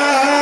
Hare